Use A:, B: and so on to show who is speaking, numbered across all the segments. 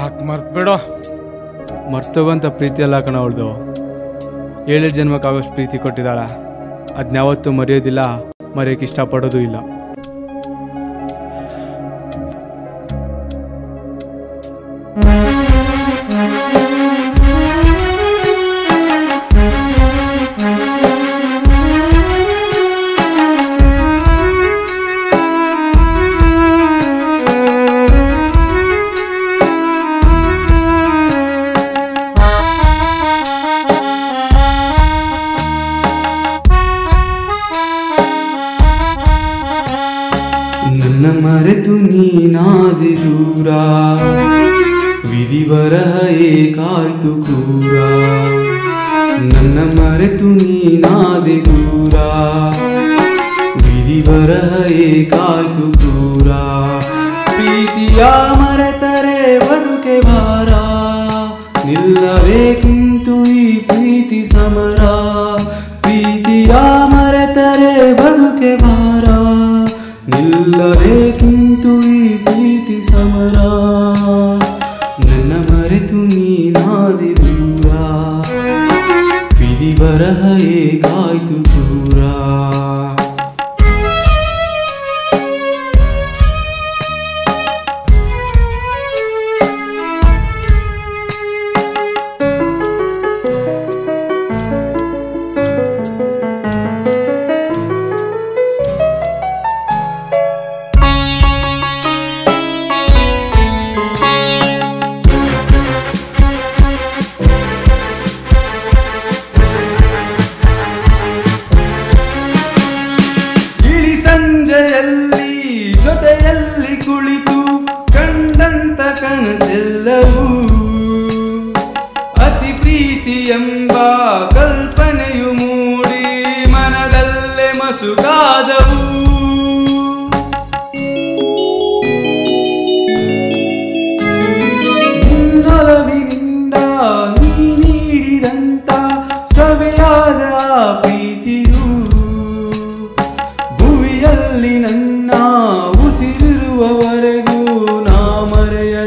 A: ಸಾಕು ಮರ್ತ್ಬಿಡೋ
B: ಮರ್ತೋಗಂತ ಪ್ರೀತಿ ಅಲ್ಲ ಕಣ ಅವಳ್ದು. ಏಳೇಳು ಜನ್ಮಕ್ಕಾಗೋಷ್ಟು ಪ್ರೀತಿ ಕೊಟ್ಟಿದ್ದಾಳೆ. ಅದನ್ನ ಯಾವತ್ತೂ ಮರೆಯೋದಿಲ್ಲ, ಮರೆಯೋಕೆ ಇಷ್ಟಪಡೋದು ಇಲ್ಲ. ನನ್ನ ಮರೆತು ನೀನಾದಿ ದೂರ ವಿಧಿ ಬರಹ ಏಕಾಯ್ತು ಕ್ರೂರ. ನನ್ನ ಮರೆತು ನೀನಾದಿ ದೂರ ವಿಧಿ ಬರಹ ಏಕಾಯ್ತು ಕ್ರೂರ. ಪ್ರೀತಿಯ ಮರೆತರೆ ಬದುಕೆ ಭಾರ. ನಿಲ್ಲಬೇಕಿಂತು ಈ ಪ್ರೀತಿ ಸಮರ. ಪ್ರೀತಿಯ ಮರೆತರೆ ಬದುಕೆ ಭಾರ. ನಿಲ್ಲಬೇಕಿಂತು ಈ ಪ್ರೀತಿ ಸಮರ ನನ್ನ ಮರೆತು ನೀನಾದಿ ದೂರ ವಿಧಿ ಬರಹ ಏಕಾಯ್ತು ದೂರ ಸಂಜೆಯಲ್ಲಿ ಜೊತೆಯಲ್ಲಿ ಕುಳಿತು ಕಂಡಂತ ಕನಸೆಲ್ಲವೂ ಅತಿ ಪ್ರೀತಿ ಎಂಬ ಕಲ್ಪನೆಯು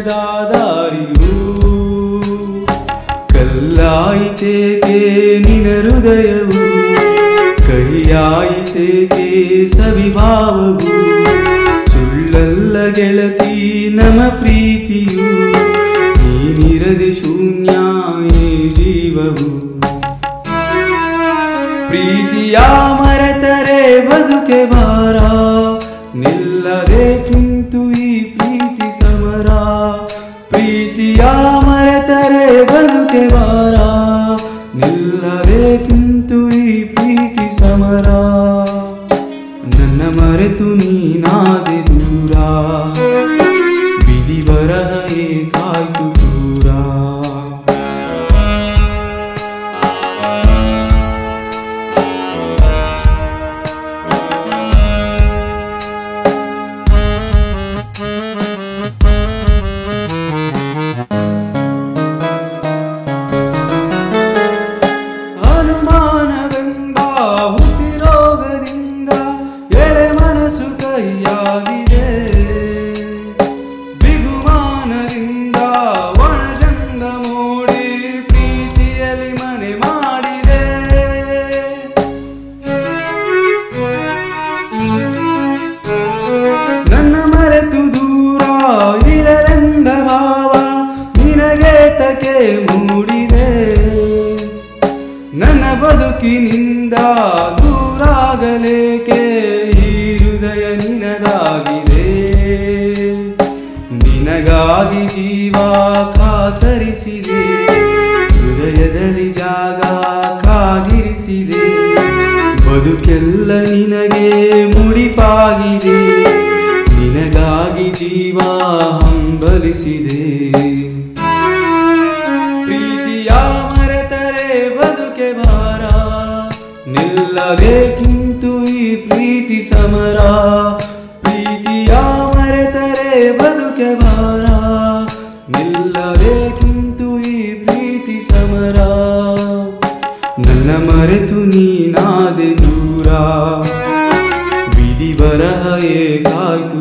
B: ದಾರಿಯು. ಕಲ್ಲಾಯಿತೇಕೆ ನಿನ ಹೃದಯವು. ಕೈಯಾಯಿತೇಕೆ ಸವಿಭಾವವು. ಸುಳ್ಳಲ್ಲ ಗೆಳತಿ ನಮ ಪ್ರೀತಿಯು. ನೀನಿರದೆ ಶೂನ್ಯ ಜೀವವು. ಪ್ರೀತಿಯ ಮರೆತರೆ ಬದುಕೆ ಬಾರ ನಿಲ್ಲದೆ ಪ್ರೀತಿಯ ಮರೆತರೆ ಬದುಕೆ ಬಾರ ನಿಲ್ಲದೆ ಕಿಂತು ಈ ಪ್ರೀತಿ ಸಮರ. ನನ್ನ ಮರೆತು ನೀನಾದೆ ದೂರಾಗಲೇಕೆ? ಈ ಹೃದಯ ನಿನದಾಗಿದೆ. ನಿನಗಾಗಿ ಜೀವ ಖಾತರಿಸಿದೆ ಹೃದಯದಲ್ಲಿ ಜಾಗ ಕಾದಿರಿಸಿದೆ. ಬದುಕೆಲ್ಲ ನಿನಗೆ ಮುಡಿಪಾಗಿದೆ. ನಿನಗಾಗಿ ಜೀವ ಹಂಬಲಿಸಿದೆ. ನಿಲ್ಲಬೇಕಿಂತು ಈ ಪ್ರೀತಿ ಸಮರ. ಪ್ರೀತಿಯ ಮರೆತರೆ ಬದುಕೆ ಭಾರ. ನಿಲ್ಲಬೇಕಿಂತು ಈ ಪ್ರೀತಿ ಸಮರ. ನನ್ನ ಮರೆತು ನೀನಾದೆ ದೂರ. ವಿಧಿ ಬರಹ ಏಕಾಯ್ತು